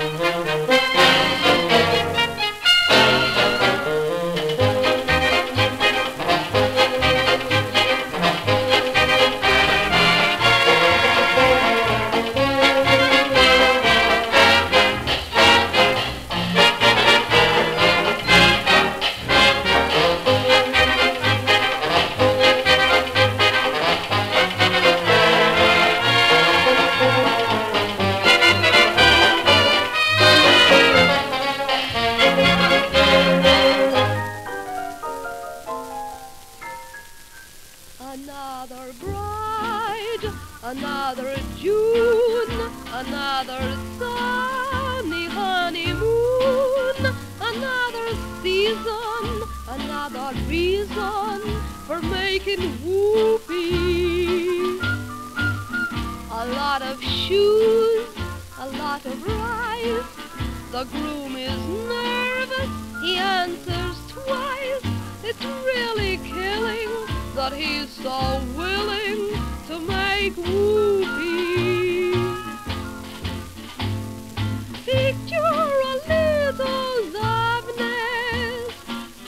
Another another June, another sunny honeymoon, another season, another reason for making whoopee. A lot of shoes, a lot of rice. The groom is nervous, he answers twice. It's really killing that he's so willing to make whoopee. Picture a little loveness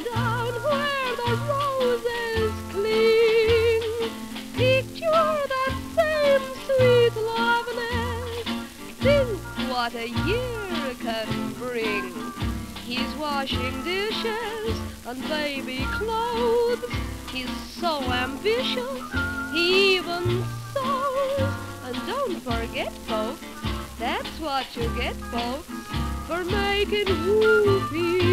down where the roses cling. Picture that same sweet loveness. Think what a year can bring. He's washing dishes and baby clothes. He's so ambitious, sews. And don't forget, folks, that's what you get, folks, for making whoopee.